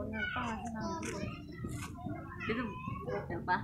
Pon ng pa. Dito, yan pa.